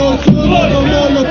No, no, no, no.